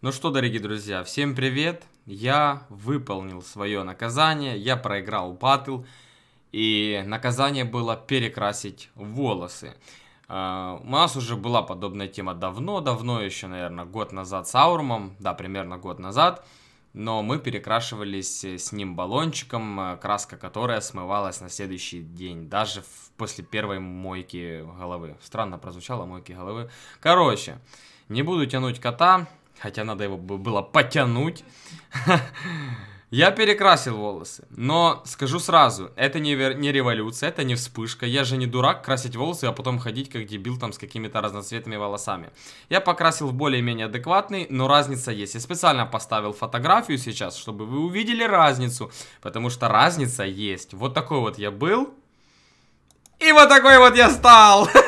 Ну что, дорогие друзья, всем привет! Я выполнил свое наказание, я проиграл батл, и наказание было перекрасить волосы. Uh, у нас уже была подобная тема давно-давно, еще, наверное, год назад с Аурумом, да, примерно год назад, но мы перекрашивались с ним баллончиком, э, краска которая смывалась на следующий день, даже в, после первой мойки головы. Странно прозвучало, мойки головы. Короче, не буду тянуть кота, хотя надо его было потянуть. Я перекрасил волосы, но скажу сразу, это не, не революция, это не вспышка. Я же не дурак красить волосы, а потом ходить как дебил там с какими-то разноцветными волосами. Я покрасил более-менее адекватный, но разница есть. Я специально поставил фотографию сейчас, чтобы вы увидели разницу, потому что разница есть. Вот такой вот я был, и вот такой вот я стал.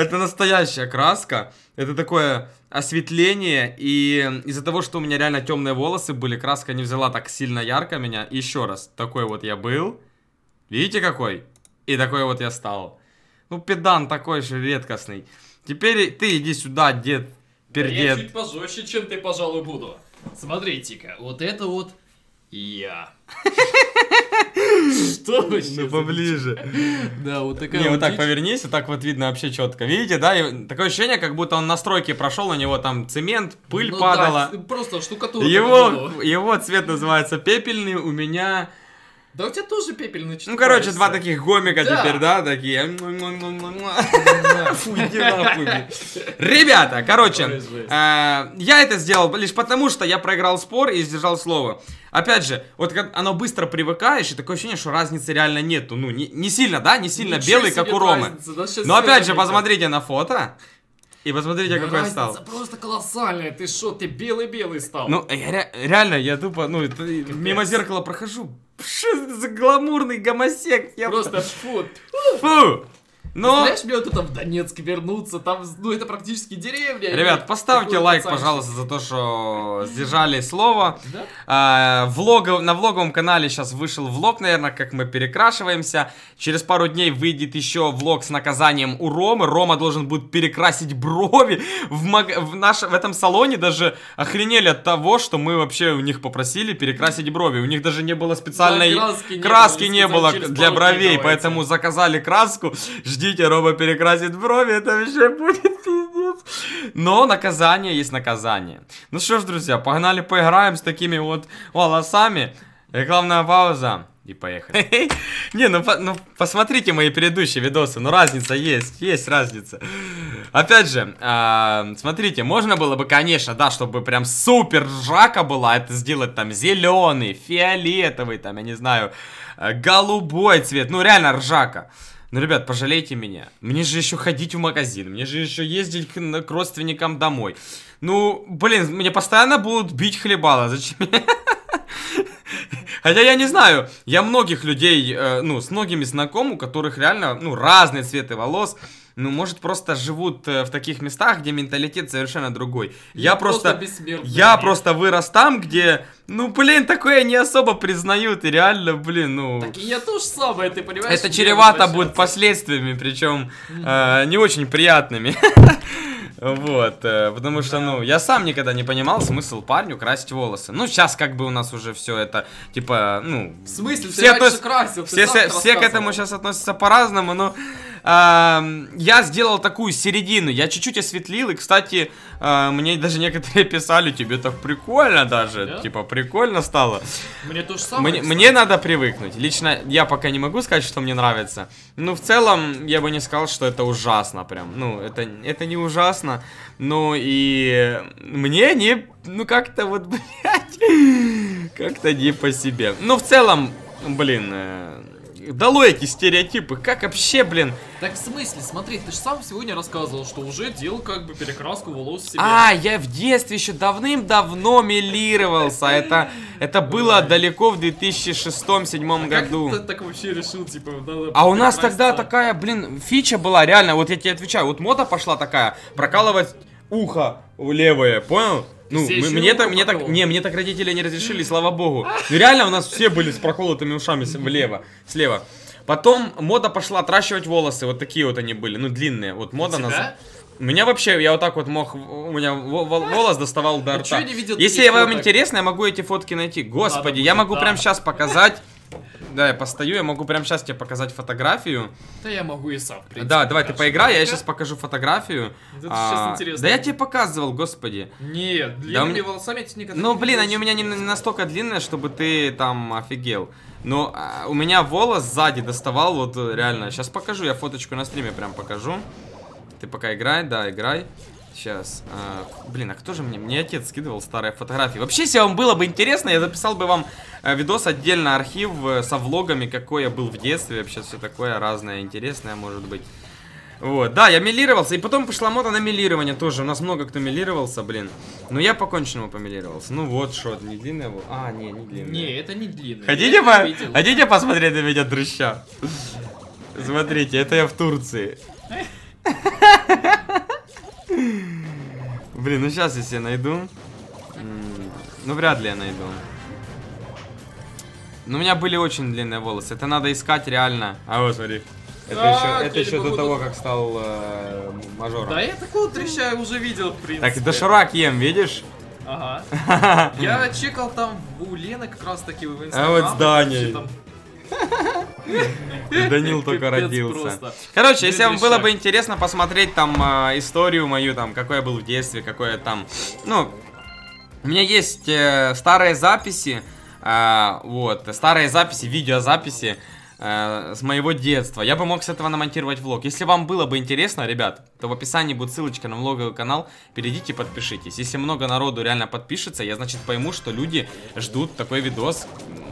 Это настоящая краска. Это такое осветление. И из-за того, что у меня реально темные волосы были, краска не взяла так сильно ярко меня. еще раз, такой вот я был. Видите какой? И такой вот я стал. Ну, педан такой же редкостный. Теперь ты иди сюда, дед, пердед. Да я чуть пожестче, чем ты, пожалуй, буду. Смотрите-ка, вот это вот я. Что вообще? Ну, поближе. Да, вот такая Не, вот так повернись, вот так вот видно вообще четко. Видите, да? Такое ощущение, как будто он настройки прошел, на него там цемент, пыль ну падала. Просто штукатурка. Его цвет называется пепельный, у меня да у тебя тоже пепельный Ну, короче, два таких гомика да. теперь, да, такие. Фу, иди нахуй. Ребята, короче, э, я это сделал лишь потому, что я проиграл спор и сдержал слово. Опять же, вот как оно быстро привыкаешь, и такое ощущение, что разницы реально нету. Ну, не, не сильно, да, не сильно Ничего белый, как у Ромы. Разница, Но опять же, посмотрите на фото. И посмотрите, да какой я стал. просто колоссальная. Ты что, ты белый-белый стал. Ну, я, ре реально, я тупо, ну, мимо зеркала прохожу. Что за гламурный гомосек? Я просто фу. Фу. Но... Знаешь, мне вот это в Донецк вернуться, там, ну, это практически деревня. Ребят, поставьте лайк, пожалуйста, за то, что сдержали слово. Да? А, влог, на влоговом канале сейчас вышел влог, наверное, как мы перекрашиваемся. Через пару дней выйдет еще влог с наказанием у Ромы. Рома должен будет перекрасить брови. В, маг... в, наш... в этом салоне даже охренели от того, что мы вообще у них попросили перекрасить брови. У них даже не было специальной да, краски, краски не было, не было для бровей, поэтому заказали краску ждите, Рома перекрасит брови, это вообще будет пиздец. Но наказание есть наказание. Ну что ж, друзья, погнали поиграем с такими вот волосами. Рекламная пауза. И поехали. Не, ну, по, ну посмотрите мои предыдущие видосы, ну разница есть, есть разница. Опять же, э, смотрите, можно было бы, конечно, да, чтобы прям супер ржака была, это сделать там зеленый, фиолетовый, там, я не знаю, э, голубой цвет, ну реально ржака. Ну, ребят, пожалейте меня. Мне же еще ходить в магазин, мне же еще ездить к, к родственникам домой. Ну, блин, мне постоянно будут бить хлебала. Зачем Хотя я не знаю, я многих людей, э, ну, с многими знаком, у которых реально, ну, разные цветы волос ну, может, просто живут э, в таких местах, где менталитет совершенно другой. Я, я просто, просто я просто вырос там, где, ну, блин, такое не особо признают, и реально, блин, ну... Так и я тоже самое, ты понимаешь? Это чревато будет последствиями, причем э, не очень приятными. Вот, э, потому что, ну, я сам никогда не понимал смысл парню красить волосы. Ну, сейчас как бы у нас уже все это, типа, ну... В смысле? Все, ты относ... красил, все, все, все к этому сейчас относятся по-разному, но я сделал такую середину, я чуть-чуть осветлил, и, кстати, э, мне даже некоторые писали, тебе так прикольно даже, да? типа, прикольно стало. Мне то же самое, Мне, мне надо привыкнуть, лично я пока не могу сказать, что мне нравится, но в целом я бы не сказал, что это ужасно прям, ну, это, это не ужасно, ну, и мне не, ну, как-то вот, блядь, как-то не по себе. Ну, в целом, блин, э, Долой эти стереотипы, как вообще, блин? Так в смысле, смотри, ты же сам сегодня рассказывал, что уже делал как бы перекраску волос себе. А, я в детстве еще давным-давно милировался, это, это было далеко в 2006-2007 а году. Как ты так вообще решил, типа, надо А у нас тогда такая, блин, фича была, реально, вот я тебе отвечаю, вот мода пошла такая, прокалывать ухо левое, понял? Ну, мы, мне так, мне так, не, мне так родители не разрешили, слава богу. Ну реально у нас все были с проколотыми ушами влево, слева. Потом мода пошла отращивать волосы, вот такие вот они были, ну длинные. Вот мода на... У меня вообще, я вот так вот мог, у меня во- во- волос доставал до рта. я видел Если таких вам интересно, я могу эти фотки найти. Господи, Надо я будет, могу да. прямо сейчас показать. Да, я постою, я могу прямо сейчас тебе показать фотографию. Да я могу и сам, в принципе. да, давай ты поиграй, я сейчас покажу фотографию. Это А, сейчас интересно. Да я тебе показывал, господи. Нет, Да длинными волосами я тебе никогда Ну, не блин, они у меня не, не настолько длинные, чтобы ты там офигел. Но а, у меня волос сзади доставал, вот э, реально. Сейчас покажу, я фоточку на стриме прям покажу. Ты пока играй, да, играй. Сейчас. блин, а кто же мне? Мне отец скидывал старые фотографии. Вообще, если вам было бы интересно, я записал бы вам э, видос отдельно, архив э, со влогами, какой я был в детстве. Вообще все такое разное, интересное, может быть. Вот, да, я милировался, и потом пошла мода на милирование тоже. У нас много кто милировался, блин. Но я по-конченному помилировался. Ну вот, что, не длинная вот. А, не, не длинная. Не, это не длинный. Хотите, Я по... видел. Хотите посмотреть на меня дрыща? Смотрите, это я в Турции. Блин, ну сейчас я найду. М, Ну вряд ли я найду. Ну у меня были очень длинные волосы. Это надо искать реально. А вот смотри. Это А, еще, это еще до того, как стал э, мажором. Да я такого треща уже видел, в принципе. Так, доширак ем, видишь? Ага. Я чекал там у Лены как раз таки в Инстаграм. А вот здание. Данил только родился. Короче, если вам было бы интересно посмотреть там э, историю мою, там, какой я был в детстве, какой я там, ну, у меня есть э, старые записи, э, вот, старые записи, видеозаписи э, с моего детства. Я бы мог с этого намонтировать влог. Если вам было бы интересно, ребят, то в описании будет ссылочка на влоговый канал. Перейдите, подпишитесь. Если много народу реально подпишется, я, значит, пойму, что люди ждут такой видос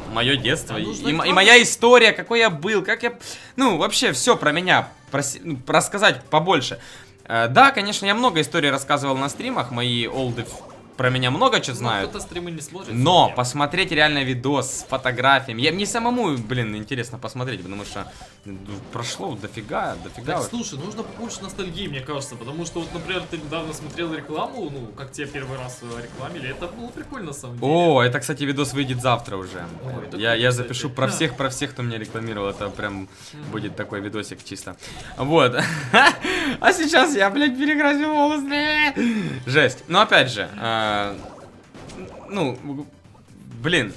мое детство. А и, и и моя история, какой я был, как я... Ну, вообще, все про меня. проси- ну, рассказать побольше. Э, да, конечно, я много историй рассказывал на стримах. Мои олды про меня много что Ну, знают. кто-то стримы не смотрит. Но посмотреть реально видос с фотографиями. Я, мне самому, блин, интересно посмотреть, потому что ну, прошло дофига, дофига. Так, слушай, нужно побольше ностальгии, мне кажется, потому что вот, например, ты недавно смотрел рекламу, ну, как тебя первый раз э, рекламили, это было прикольно на самом деле. О, это, кстати, видос выйдет завтра уже. Это я, я запишу про Да. всех, про всех, кто меня рекламировал. Это прям будет такой видосик чисто. Вот. А сейчас я, блядь, перекрасил волосы. Жесть. Но опять же, э, ну, блин,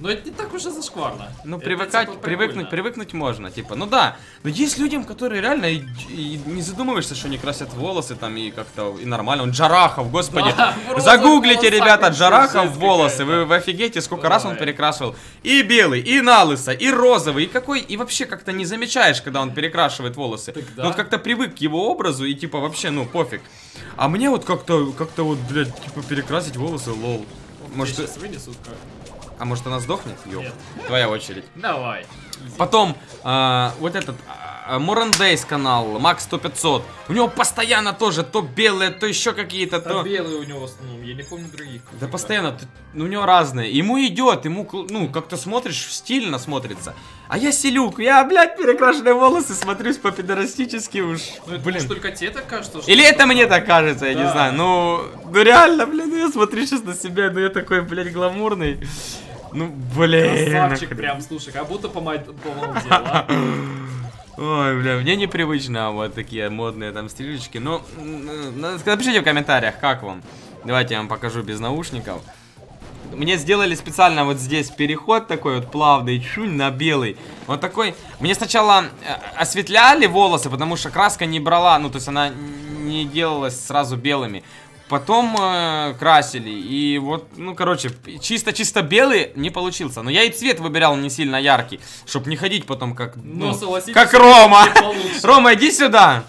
Но это не так уж и зашкварно. ну, Это, привыкать, типа, привыкнуть, привыкнуть можно, типа, ну да. Но есть людям, которые реально и, и не задумываешься, что они красят волосы там и как-то и нормально. Он Джарахов, господи. Да, Загуглите, ребята, Джарахов волосы. Вы, вы офигеете, сколько раз он Ой. перекрашивал. И белый, и налысо, и розовый, и какой. И вообще как-то не замечаешь, когда он перекрашивает волосы. Так Ну, вот как-то привык к его образу и типа вообще, ну, пофиг. А мне вот как-то, как-то вот, блядь, типа перекрасить волосы, лол. Может, сейчас вынесут как? А может она сдохнет? Ёп. Нет. Твоя очередь. Давай. Потом, а, вот этот, Морандейс канал, Макс +100500. У него постоянно тоже то белые, то еще какие-то, то... белые у него в основном, я не помню других. Да постоянно, т- ну, у него разные. Ему идет, ему, ну, как-то смотришь, стильно смотрится. А я селюк, я, блядь, перекрашенные волосы, смотрюсь по-пидорастически уж. Ну, это Блин. может, только тебе так кажется, что Или это мне так кажется, я не Да. знаю. Ну, ну реально, блин, я смотрю сейчас на себя, ну я такой, блядь, гламурный. Ну, блин. Красавчик прям, слушай, как будто помолодел, а? Ой, бля, мне непривычно вот такие модные там стрижечки. Ну, напишите в комментариях, как вам. Давайте я вам покажу без наушников. Мне сделали специально вот здесь переход такой вот плавный, чунь на белый. Вот такой. Мне сначала э, осветляли волосы, потому что краска не брала, ну то есть она не делалась сразу белыми. Потом э, красили, и вот, ну, короче, чисто-чисто белый не получился. Но я и цвет выбирал не сильно яркий, чтобы не ходить потом как, Но ну, согласитесь, как Рома. Рома, иди сюда.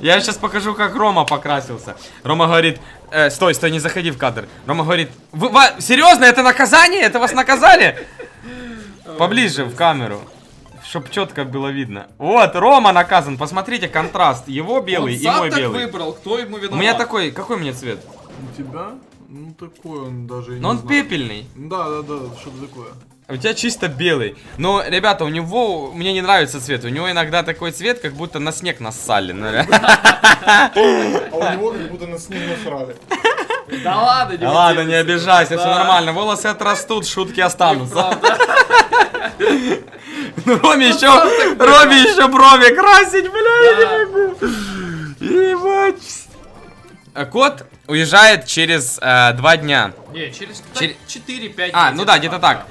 Я сейчас покажу, как Рома покрасился. Рома говорит, э, стой, стой, не заходи в кадр. Рома говорит, вы, ва- серьезно, это наказание? Это вас наказали? Поближе в камеру. Чтоб четко было видно. Вот, Рома наказан. Посмотрите контраст. Его белый Он и мой так белый. выбрал, кто ему У виноват? меня такой, какой у меня цвет? У тебя? Ну такой он даже и Ну он знаю. пепельный. Да, да, да, что-то такое. У тебя чисто белый. Но, ребята, у него, мне не нравится цвет. У него иногда такой цвет, как будто на снег нассали. Ну. А у него как будто на снег насрали. Да ладно, не ладно, не обижайся, все нормально. Волосы отрастут, шутки останутся. Ну, Роме еще, Роме еще брови красить, бля, я не могу. Ебать. э, кот уезжает через э, два дня. Не, через Чер- 4-5 А, ну да, где-то так.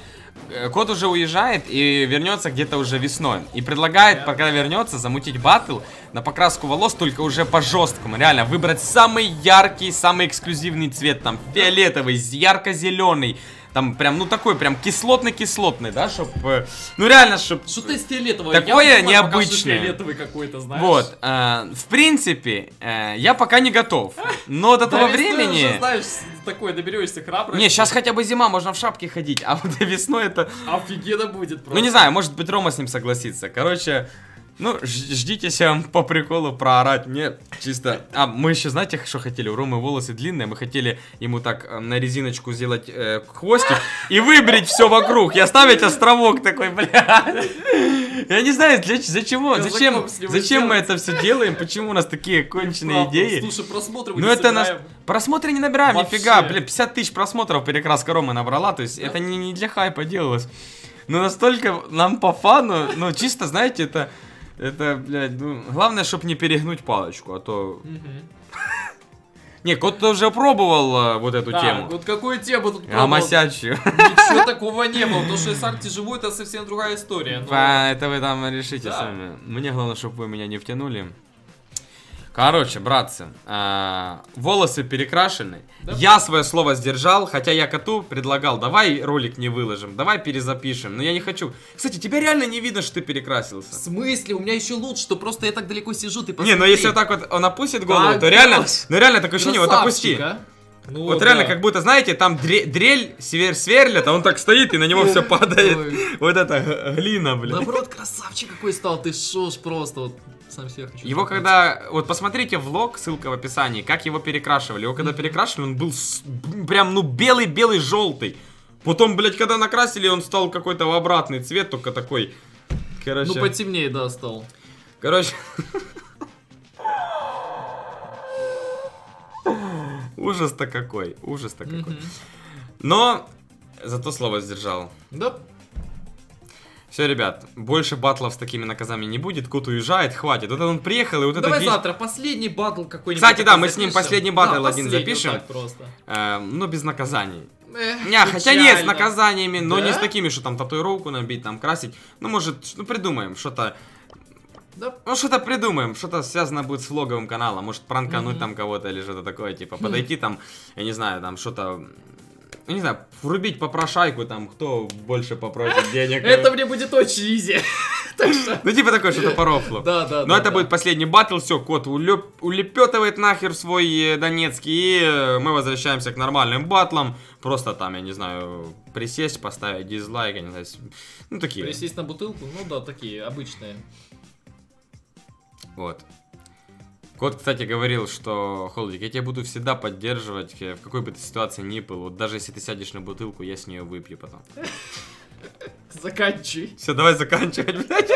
Э, Кот уже уезжает и вернется где-то уже весной. И предлагает, Да. пока вернется, замутить батл на покраску волос, только уже по жесткому. Реально, выбрать самый яркий, самый эксклюзивный цвет. Там фиолетовый, ярко-зеленый. Там прям, ну такой прям кислотный-кислотный, да, чтоб... э, Ну реально, чтоб... Что ты из фиолетового? Такое Я необычное. фиолетовый какой-то, знаешь. Вот, э, в принципе, э, я пока не готов. Но до того времени... уже, знаешь, такой доберешься храбрости. Не, сейчас хотя бы зима, можно в шапке ходить, а вот весной это... Офигенно будет просто. Ну не знаю, может быть Рома с ним согласится. Короче, ну ждите себя по приколу проорать мне чисто. А мы еще знаете, что хотели? У Ромы волосы длинные, мы хотели ему так э, на резиночку сделать э, хвостик и выбрить все вокруг и оставить островок такой, бля. Я не знаю, для, для чего, зачем, зачем мы это все делаем, почему у нас такие конченые идеи. Слушай, просмотры Ну это собираем. Просмотры не набираем, нифига. Бля, 50 тысяч просмотров перекраска Ромы набрала, то есть это не, не для хайпа делалось. Но настолько нам по фану, ну чисто, знаете, это... Это, блядь, ну, главное, чтобы не перегнуть палочку, а то... Не, кот-то уже пробовал э, вот эту Так, тему. вот какую тему тут А пробовал? масячью. Ничего такого не было, потому что с Арти живой это совсем другая история. но- Это вы там решите Да. сами. Мне главное, чтобы вы меня не втянули. Короче, братцы, а, волосы перекрашены. Да. Я свое слово сдержал, хотя я коту предлагал, давай ролик не выложим, давай перезапишем. Но я не хочу. Кстати, тебя реально не видно, что ты В перекрасился. смысле? У меня еще лучше, что просто я так далеко сижу, ты Не, посмотри. но если вот так вот он опустит голову, Так, то реально, ну реально такое ощущение, вот опусти. А? Ну Вот да. реально, как будто, знаете, там дре- дрель свер- сверлят, а он так стоит, и на него все падает. Ой. Вот это глина, блин. Наоборот, красавчик какой стал, ты шо ж просто, вот сам себя хочу. Его когда... Вот посмотрите влог, ссылка в описании, как его перекрашивали. Его когда перекрашивали, он был с- прям, ну, белый-белый-желтый. Потом, блядь, когда накрасили, он стал какой-то в обратный цвет, только такой... Короче... Ну потемнее, да, стал. Короче... Ужас-то какой, ужас-то какой. Но зато слово сдержал. Да. Все, ребят, больше батлов с такими наказами не будет. Кот уезжает, хватит. Вот он приехал, и вот это Давай завтра последний батл какой-нибудь. Кстати, да, мы с ним последний батл Да, один запишем. вот просто. Э, ну, без наказаний. Эх, Не, хотя нет, с наказаниями, но не Да? с такими, что там татуировку набить, там красить. Ну, может, ну придумаем что-то. Да. Ну, что-то придумаем, что-то связано будет с влоговым каналом. Может, пранкануть Мгм. там кого-то или что-то такое, типа, подойти там, я не знаю, там что-то. Ну, не знаю, врубить попрошайку там, кто больше попросит денег. Это мне будет очень изи. Ну, типа такое, что-то по рофлу. Да, да, Но это будет последний батл, все, кот улеп- улепетывает нахер свой э, Донецкий, и э, мы возвращаемся к нормальным батлам. Просто там, я не знаю, присесть, поставить дизлайк, я не знаю, ну такие. Присесть на бутылку, ну да, такие обычные. Вот. Кот, кстати, говорил, что, Холдик, я тебя буду всегда поддерживать, э, в какой бы ты ситуации ни был. Вот даже если ты сядешь на бутылку, я с нее выпью потом. Заканчивай. Все, давай заканчивать, блядь.